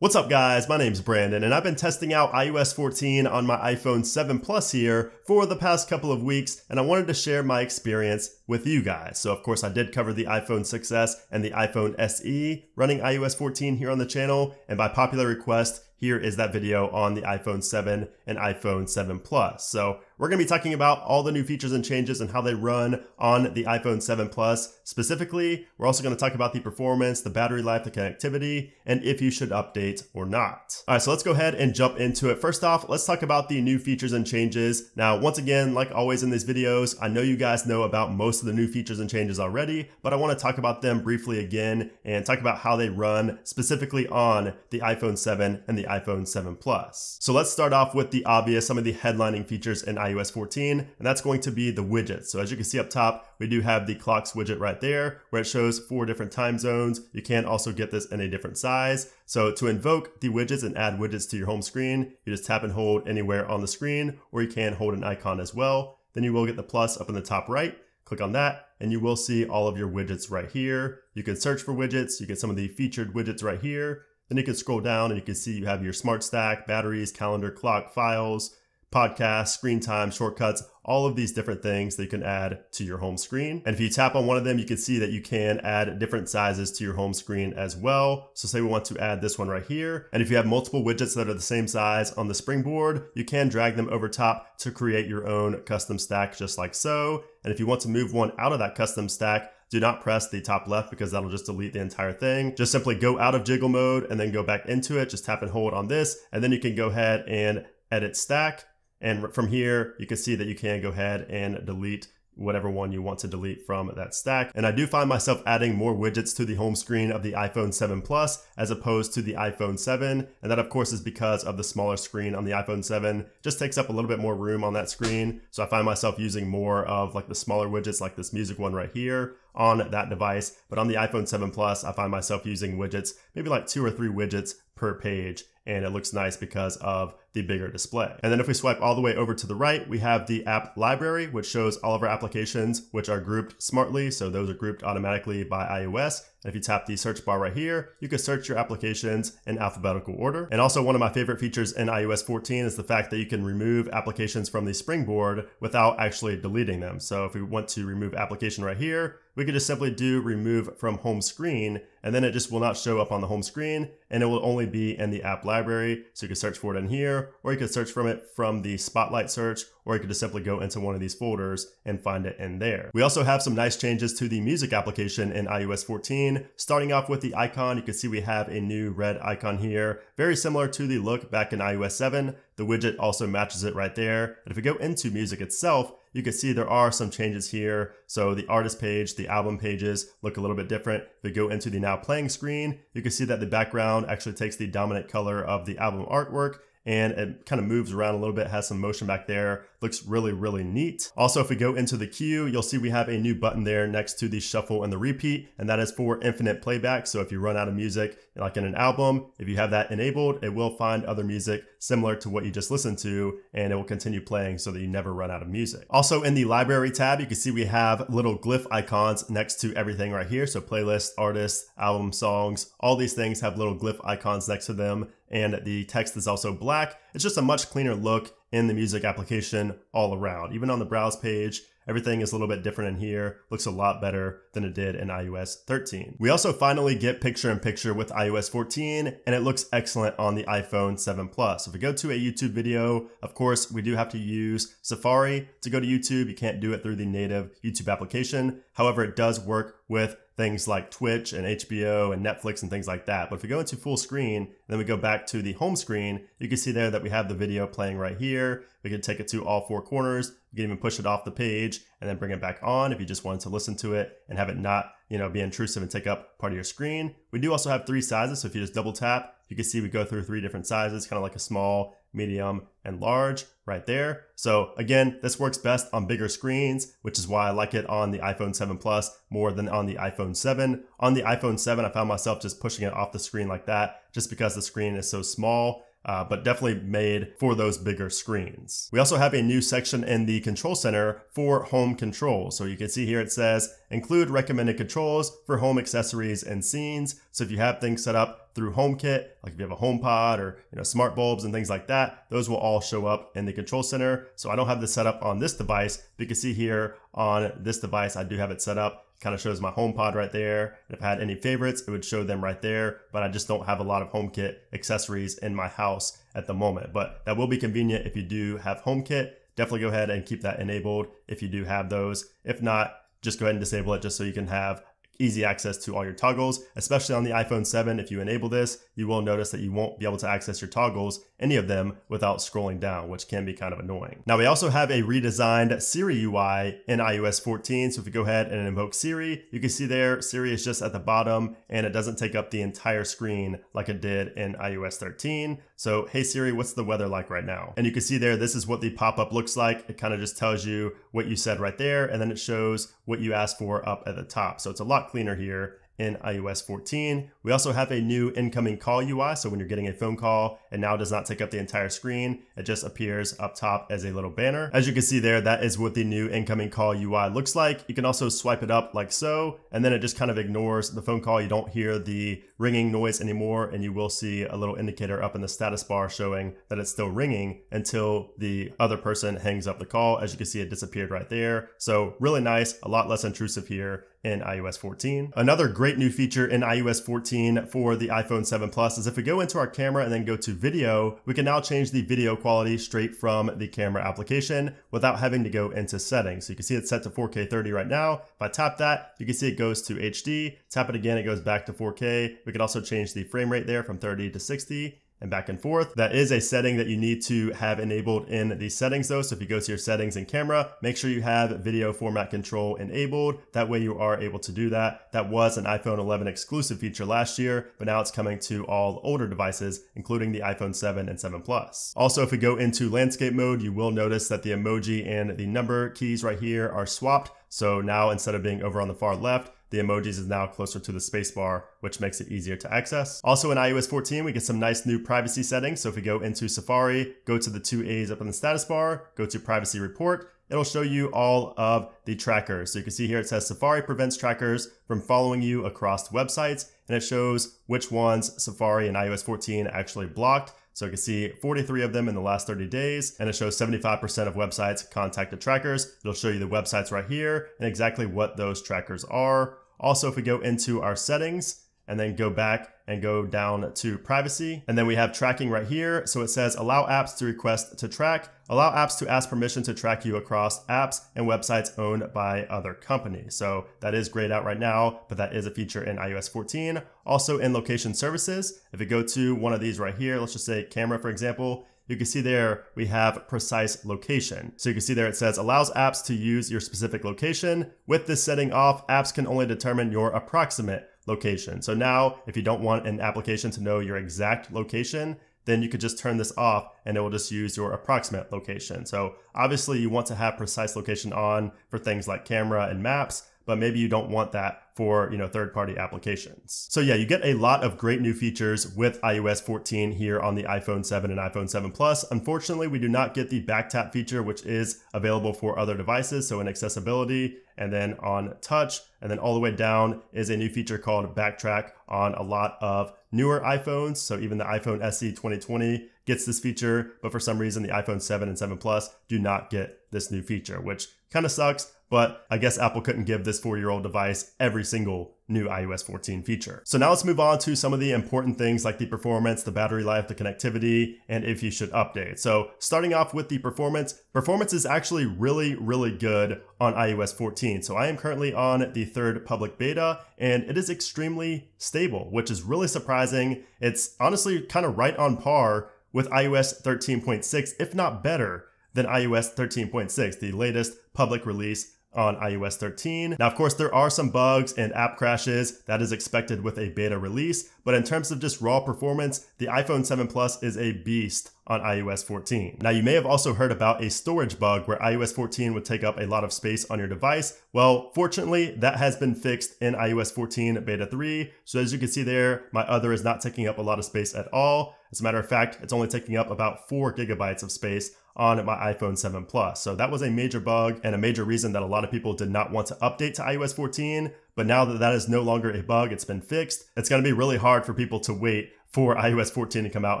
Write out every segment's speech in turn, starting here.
What's up guys, my name's Brandon and I've been testing out iOS 14 on my iPhone 7 Plus here for the past couple of weeks and I wanted to share my experience with you guys. So of course I did cover the iPhone 6s and the iPhone SE running iOS 14 here on the channel and by popular request here is that video on the iPhone 7 and iPhone 7 Plus. So we're going to be talking about all the new features and changes and how they run on the iPhone 7 Plus. Specifically, we're also going to talk about the performance, the battery life, the connectivity, and if you should update or not. All right, so let's go ahead and jump into it. First off, let's talk about the new features and changes. Now, once again, like always in these videos, I know you guys know about most of the new features and changes already, but I want to talk about them briefly again and talk about how they run specifically on the iPhone 7 and the iPhone 7 Plus. So let's start off with the obvious, some of the headlining features in iOS 14, and that's going to be the widgets. So as you can see up top, we do have the clocks widget right there where it shows four different time zones. You can also get this in a different size. So to invoke the widgets and add widgets to your home screen, you just tap and hold anywhere on the screen, or you can hold an icon as well. Then you will get the plus up in the top right. Click on that and you will see all of your widgets right here. You can search for widgets. You get some of the featured widgets right here. Then you can scroll down and you can see you have your smart stack, batteries, calendar, clock, files, podcasts, screen time, shortcuts, all of these different things that you can add to your home screen. And if you tap on one of them, you can see that you can add different sizes to your home screen as well. So say we want to add this one right here. And if you have multiple widgets that are the same size on the springboard, you can drag them over top to create your own custom stack just like so. And if you want to move one out of that custom stack, do not press the top left because that'll just delete the entire thing. Just simply go out of jiggle mode and then go back into it. Just tap and hold on this. And then you can go ahead and edit stack and from here, you can see that you can go ahead and delete whatever one you want to delete from that stack. And I do find myself adding more widgets to the home screen of the iPhone 7 Plus as opposed to the iPhone 7. And that of course is because of the smaller screen on the iPhone 7. Just takes up a little bit more room on that screen. So I find myself using more of like the smaller widgets like this music one right here on that device. But on the iPhone 7 Plus, I find myself using widgets, maybe like two or three widgets per page and it looks nice because of the bigger display. And then if we swipe all the way over to the right, we have the app library, which shows all of our applications, which are grouped smartly. So those are grouped automatically by iOS. And if you tap the search bar right here, you can search your applications in alphabetical order. And also one of my favorite features in iOS 14 is the fact that you can remove applications from the springboard without actually deleting them. So if we want to remove application right here, we could just simply do remove from home screen and then it just will not show up on the home screen and it will only be in the app library. So you can search for it in here or you can search from it from the spotlight search or you could just simply go into one of these folders and find it in there. We also have some nice changes to the music application in iOS 14. Starting off with the icon, you can see we have a new red icon here, very similar to the look back in iOS 7. The widget also matches it right there. And if we go into music itself, you can see there are some changes here. So the artist page, the album pages look a little bit different. If we go into the now playing screen, you can see that the background actually takes the dominant color of the album artwork and it kind of moves around a little bit, has some motion back there. Looks really, really neat. Also, if we go into the queue, you'll see we have a new button there next to the shuffle and the repeat, and that is for infinite playback. So if you run out of music, like in an album, if you have that enabled, it will find other music similar to what you just listened to, and it will continue playing so that you never run out of music. Also in the library tab, you can see we have little glyph icons next to everything right here. So playlist, artists, album, songs, all these things have little glyph icons next to them and the text is also black. It's just a much cleaner look in the music application all around. Even on the browse page, everything is a little bit different in here. Looks a lot better than it did in iOS 13. We also finally get picture in picture with iOS 14 and it looks excellent on the iPhone 7 Plus. If we go to a YouTube video, of course, we do have to use Safari to go to YouTube. You can't do it through the native YouTube application. However, it does work with things like Twitch and HBO and Netflix and things like that. But if we go into full screen, then we go back to the home screen, you can see there that we have the video playing right here. We can take it to all four corners. We can even push it off the page and then bring it back on if you just wanted to listen to it and have it not, you know, be intrusive and take up part of your screen. We do also have three sizes. So if you just double tap, you can see we go through three different sizes, kind of like a small, medium, and large right there. So again, this works best on bigger screens, which is why I like it on the iPhone 7 Plus more than on the iPhone 7. On the iPhone 7, I found myself just pushing it off the screen like that just because the screen is so small. Uh, but definitely made for those bigger screens. We also have a new section in the control center for home control. So you can see here it says include recommended controls for home accessories and scenes. So if you have things set up through HomeKit, like if you have a HomePod or you know smart bulbs and things like that, those will all show up in the control center. So I don't have this set up on this device, but you can see here on this device, I do have it set up kind of shows my HomePod right there. And if I had any favorites, it would show them right there, but I just don't have a lot of HomeKit accessories in my house at the moment. But that will be convenient if you do have HomeKit. Definitely go ahead and keep that enabled if you do have those. If not, just go ahead and disable it just so you can have easy access to all your toggles, especially on the iPhone 7. If you enable this, you will notice that you won't be able to access your toggles, any of them, without scrolling down, which can be kind of annoying. Now, we also have a redesigned Siri UI in iOS 14. So if you go ahead and invoke Siri, you can see there Siri is just at the bottom and it doesn't take up the entire screen like it did in iOS 13. So, hey Siri, what's the weather like right now? And you can see there, this is what the pop-up looks like. It kind of just tells you what you said right there, and then it shows what you asked for up at the top. So it's a lot cleaner here in iOS 14. We also have a new incoming call UI. So when you're getting a phone call, it now does not take up the entire screen. It just appears up top as a little banner. As you can see there, that is what the new incoming call UI looks like. You can also swipe it up like so, and then it just kind of ignores the phone call. You don't hear the ringing noise anymore, and you will see a little indicator up in the status bar showing that it's still ringing until the other person hangs up the call. As you can see, it disappeared right there. So really nice, a lot less intrusive here in iOS 14. Another great new feature in iOS 14 for the iPhone 7 Plus is if we go into our camera and then go to video, we can now change the video quality straight from the camera application without having to go into settings. So you can see it's set to 4K 30 right now. If I tap that, you can see it goes to HD. Tap it again, it goes back to 4K. We can also change the frame rate there from 30 to 60 and back and forth. That is a setting that you need to have enabled in the settings though. So if you go to your settings and camera, make sure you have video format control enabled. That way you are able to do that. That was an iPhone 11 exclusive feature last year, but now it's coming to all older devices, including the iPhone 7 and 7 Plus. Also, if we go into landscape mode, you will notice that the emoji and the number keys right here are swapped. So now instead of being over on the far left, the emojis is now closer to the spacebar, which makes it easier to access. Also in iOS 14, we get some nice new privacy settings. So if we go into Safari, go to the two A's up in the status bar, go to privacy report, it'll show you all of the trackers. So you can see here it says Safari prevents trackers from following you across websites, and it shows which ones Safari and iOS 14 actually blocked. So you can see 43 of them in the last 30 days, and it shows 75% of websites contacted trackers. It'll show you the websites right here and exactly what those trackers are. Also, if we go into our settings and then go back and go down to privacy, and then we have tracking right here. So it says allow apps to request to track, allow apps to ask permission to track you across apps and websites owned by other companies. So that is grayed out right now, but that is a feature in iOS 14. Also in location services, if we go to one of these right here, let's just say camera, for example, you can see there we have precise location. So you can see there it says allows apps to use your specific location. With this setting off, apps can only determine your approximate location. So now if you don't want an application to know your exact location, then you could just turn this off and it will just use your approximate location. So obviously you want to have precise location on for things like camera and maps, but maybe you don't want that for you know third-party applications. So yeah, you get a lot of great new features with iOS 14 here on the iPhone 7 and iPhone 7 Plus. Unfortunately, we do not get the back tap feature, which is available for other devices. So in accessibility and then on touch, and then all the way down is a new feature called back tap on a lot of newer iPhones. So even the iPhone SE 2020 gets this feature, but for some reason the iPhone 7 and 7 Plus do not get this new feature, which kind of sucks but I guess Apple couldn't give this four year old device every single new iOS 14 feature. So now let's move on to some of the important things like the performance, the battery life, the connectivity, and if you should update. So starting off with the performance, performance is actually really, really good on iOS 14. So I am currently on the third public beta and it is extremely stable, which is really surprising. It's honestly kind of right on par with iOS 13.6, if not better than iOS 13.6, the latest public release on iOS 13. Now, of course, there are some bugs and app crashes that is expected with a beta release, but in terms of just raw performance, the iPhone 7 Plus is a beast on iOS 14. Now, you may have also heard about a storage bug where iOS 14 would take up a lot of space on your device. Well, fortunately, that has been fixed in iOS 14 Beta 3. So as you can see there, my other is not taking up a lot of space at all. As a matter of fact, it's only taking up about four gigabytes of space on my iPhone 7 Plus. So that was a major bug and a major reason that a lot of people did not want to update to iOS 14. But now that that is no longer a bug, it's been fixed, it's going to be really hard for people to wait for iOS 14 to come out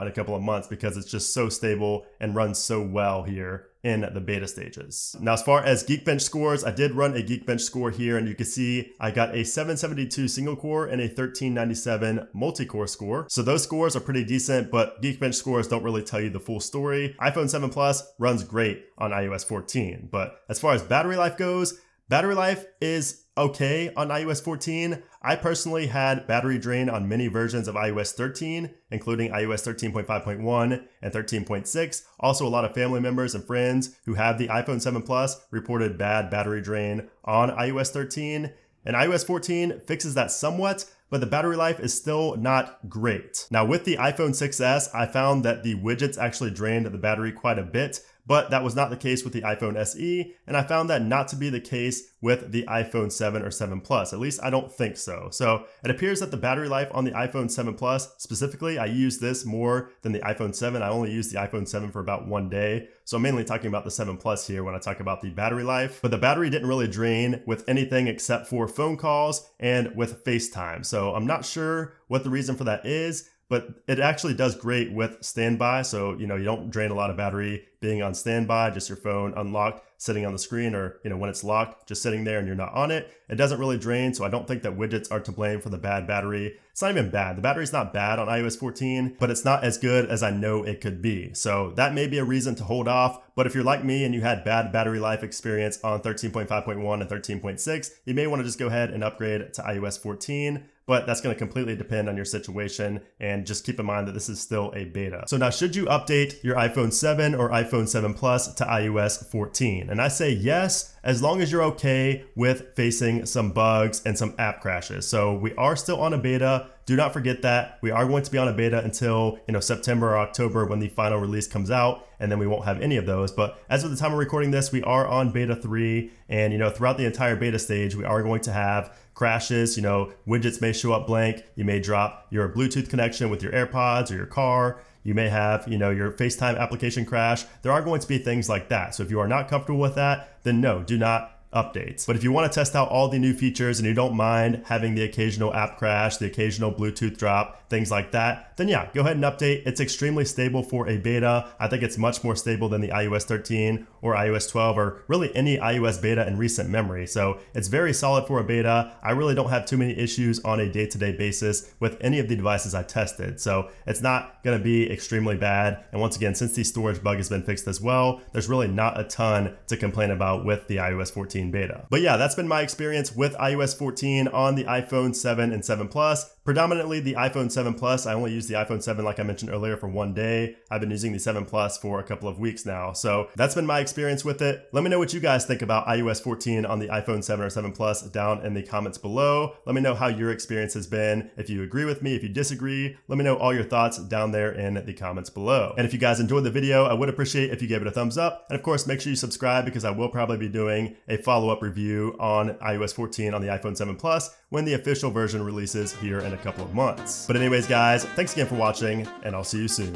in a couple of months because it's just so stable and runs so well here in the beta stages. Now, as far as Geekbench scores, I did run a Geekbench score here and you can see I got a 772 single core and a 1397 multi-core score. So those scores are pretty decent, but Geekbench scores don't really tell you the full story. iPhone 7 Plus runs great on iOS 14, but as far as battery life goes, battery life is okay on iOS 14. I personally had battery drain on many versions of iOS 13, including iOS 13.5.1 and 13.6. Also, a lot of family members and friends who have the iPhone 7 Plus reported bad battery drain on iOS 13. And iOS 14 fixes that somewhat, but the battery life is still not great. Now with the iPhone 6s, I found that the widgets actually drained the battery quite a bit, but that was not the case with the iPhone SE, and I found that not to be the case with the iPhone 7 or 7 Plus. At least I don't think so. So it appears that the battery life on the iPhone 7 Plus, specifically, I use this more than the iPhone 7. I only use the iPhone 7 for about one day. So I'm mainly talking about the 7 Plus here when I talk about the battery life. But the battery didn't really drain with anything except for phone calls and with FaceTime. So I'm not sure what the reason for that is but it actually does great with standby. So, you know, you don't drain a lot of battery being on standby, just your phone unlocked, sitting on the screen, or, you know, when it's locked, just sitting there and you're not on it. It doesn't really drain. So I don't think that widgets are to blame for the bad battery. It's not even bad. The battery's not bad on iOS 14, but it's not as good as I know it could be. So that may be a reason to hold off. But if you're like me and you had bad battery life experience on 13.5.1 and 13.6, you may want to just go ahead and upgrade to iOS 14 but that's going to completely depend on your situation. And just keep in mind that this is still a beta. So now should you update your iPhone 7 or iPhone 7 Plus to iOS 14? And I say yes, as long as you're okay with facing some bugs and some app crashes. So we are still on a beta. Do not forget that we are going to be on a beta until you know September or October when the final release comes out, and then we won't have any of those. But as of the time of recording this, we are on beta three, and you know throughout the entire beta stage, we are going to have crashes. You know, widgets may show up blank. You may drop your Bluetooth connection with your AirPods or your car. You may have, you know, your FaceTime application crash. There are going to be things like that. So if you are not comfortable with that, then no, do not updates. But if you want to test out all the new features and you don't mind having the occasional app crash, the occasional Bluetooth drop, things like that, then yeah, go ahead and update. It's extremely stable for a beta. I think it's much more stable than the iOS 13 or iOS 12 or really any iOS beta in recent memory. So it's very solid for a beta. I really don't have too many issues on a day-to-day -day basis with any of the devices I tested. So it's not going to be extremely bad. And once again, since the storage bug has been fixed as well, there's really not a ton to complain about with the iOS 14 14 beta. But yeah, that's been my experience with iOS 14 on the iPhone 7 and 7 Plus. Predominantly the iPhone 7 Plus. I only use the iPhone 7, like I mentioned earlier, for one day. I've been using the 7 Plus for a couple of weeks now. So that's been my experience with it. Let me know what you guys think about iOS 14 on the iPhone 7 or 7 Plus down in the comments below. Let me know how your experience has been. If you agree with me, if you disagree, let me know all your thoughts down there in the comments below. And if you guys enjoyed the video, I would appreciate if you gave it a thumbs up. And of course, make sure you subscribe because I will probably be doing a follow-up review on iOS 14 on the iPhone 7 Plus when the official version releases here in a couple of months. But anyways, guys, thanks again for watching, and I'll see you soon.